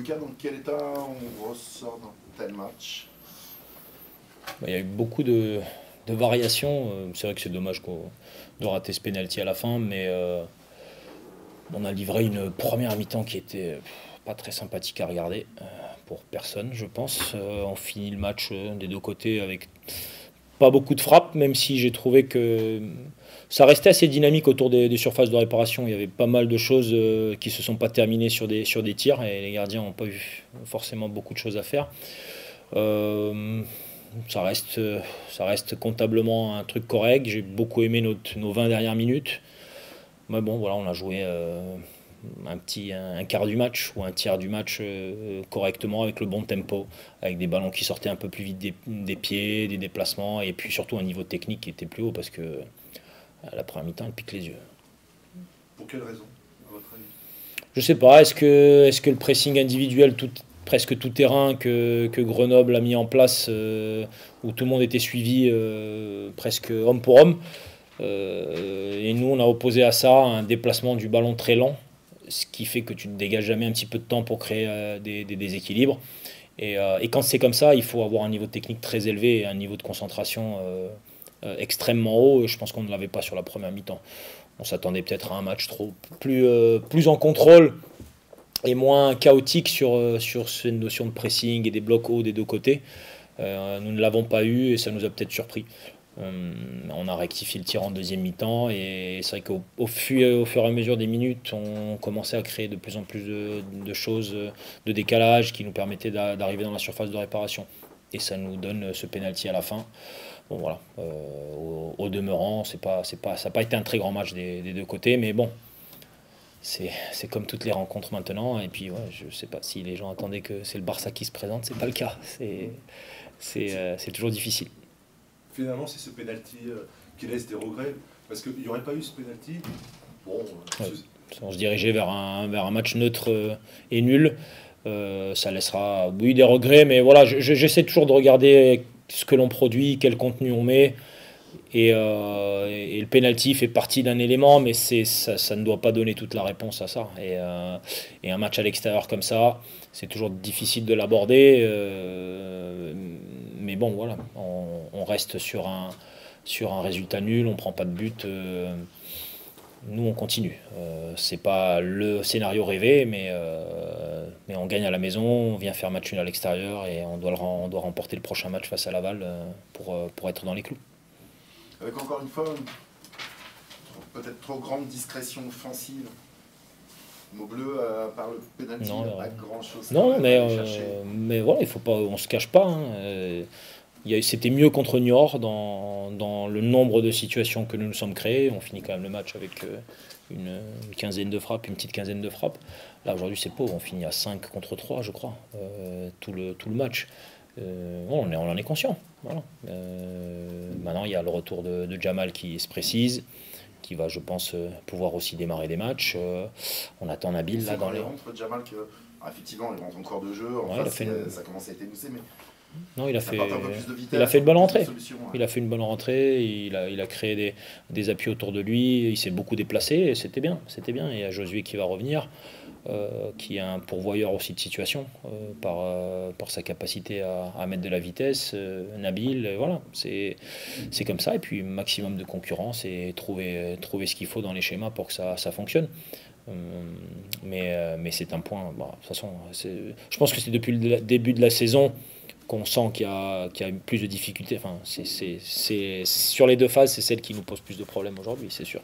Lucas, dans quel état on ressort d'un tel match? Bah, Il y a eu beaucoup de, variations. Euh, c'est vrai que c'est dommage de rater ce penalty à la fin, mais euh, on a livré une première mi-temps qui était pas très sympathique à regarder pour personne, je pense. on finit le match des deux côtés avec pas beaucoup de frappes, même si j'ai trouvé que ça restait assez dynamique autour des, surfaces de réparation. Il y avait pas mal de choses euh, qui se sont pas terminées sur des, sur des tirs et les gardiens n'ont pas eu forcément beaucoup de choses à faire. Euh, ça, reste, ça reste comptablement un truc correct. J'ai beaucoup aimé notre, nos 20 dernières minutes. Mais bon, voilà, on a joué euh, un petit un, quart du match ou un tiers du match euh, correctement avec le bon tempo, avec des ballons qui sortaient un peu plus vite des, pieds, des déplacements et puis surtout un niveau technique qui était plus haut parce que euh, la première mi-temps elle pique les yeux. Pour quelle raison, à votre avis? Je sais pas. Est-ce que est-ce que le pressing individuel tout presque tout terrain que, que, Grenoble a mis en place, euh, où tout le monde était suivi presque homme pour homme. et nous, on a opposé à ça un déplacement du ballon très lent, ce qui fait que tu ne dégages jamais un petit peu de temps pour créer euh, des, déséquilibres. Euh, et, quand c'est comme ça, il faut avoir un niveau technique très élevé et un niveau de concentration euh, extrêmement haut. Je pense qu'on ne l'avait pas sur la première mi-temps. On s'attendait peut-être à un match trop plus, plus en contrôle et moins chaotique sur, sur cette notion de pressing et des blocs hauts des deux côtés. nous ne l'avons pas eu et ça nous a peut-être surpris. Euh, on a rectifié le tir en deuxième mi-temps et c'est vrai qu'au au fur, et à mesure des minutes, on commençait à créer de plus en plus de, choses, de décalage qui nous permettaient d'arriver dans la surface de réparation. Et ça nous donne ce penalty à la fin. Voilà, euh, au, demeurant, pas, pas, ça n'a pas été un très grand match des, deux côtés, mais bon, c'est comme toutes les rencontres maintenant. Et puis, je ne sais pas si les gens attendaient que c'est le Barça qui se présente, c'est pas le cas. C'est euh, toujours difficile finalement, c'est ce penalty euh, qui laisse des regrets. Parce qu'il n'y aurait pas eu ce penalty. Bon, euh, on se dirigeait vers un, vers un match neutre euh, et nul. ça laissera, oui, des regrets, mais voilà, j'essaie toujours de regarder ce que l'on produit, quel contenu on met. Et, et, le penalty fait partie d'un élément, mais ça, ça, ne doit pas donner toute la réponse à ça. Et, et un match à l'extérieur comme ça, c'est toujours difficile de l'aborder mais bon, voilà, on, reste sur un, sur un résultat nul, on prend pas de but. Euh, nous, on continue. Euh, c'est pas le scénario rêvé, mais, euh, mais on gagne à la maison, on vient faire match nul à l'extérieur et on doit, on doit remporter le prochain match face à Laval pour, pour être dans les clous. Avec encore une fois, peut-être trop grande discrétion offensive. Mot bleu, par le pénalty, il n'y a pas grand chose. Non, mais, mais voilà, il faut pas, on se cache pas. Hein, c'était mieux contre Niort dans, dans, le nombre de situations que nous nous sommes créées. On finit quand même le match avec euh, une, quinzaine de frappes, une petite quinzaine de frappes. Là, aujourd'hui, c'est pauvre. On finit à 5 contre 3, je crois, euh, tout, le, tout le match. Euh, on, est, on en est conscient. Voilà. maintenant, il y a le retour de, de, Jamal qui se précise, qui va, je pense, pouvoir aussi démarrer des matchs. on attend Nabil là dans les. Jamal que, ah, effectivement, il rentre encore de jeu. ça commence à être émoussé, mais non, il a, fait, il a fait une bonne rentrée. Il a fait une bonne rentrée, il a, il a créé des, des appuis autour de lui, il s'est beaucoup déplacé, et c'était bien, c'était bien. Et il y a Josué qui va revenir, euh, qui est un pourvoyeur aussi de situation euh, par, euh, par sa capacité à, à, mettre de la vitesse. Nabil, voilà, c'est comme ça. Et puis maximum de concurrence et trouver, trouver ce qu'il faut dans les schémas pour que ça, ça fonctionne. mais mais c'est un point, de toute façon, je pense que c'est depuis le début de la saison qu'on sent qu'il y, a plus de difficultés. Enfin, c'est, sur les deux phases, c'est celle qui nous pose plus de problèmes aujourd'hui, c'est sûr.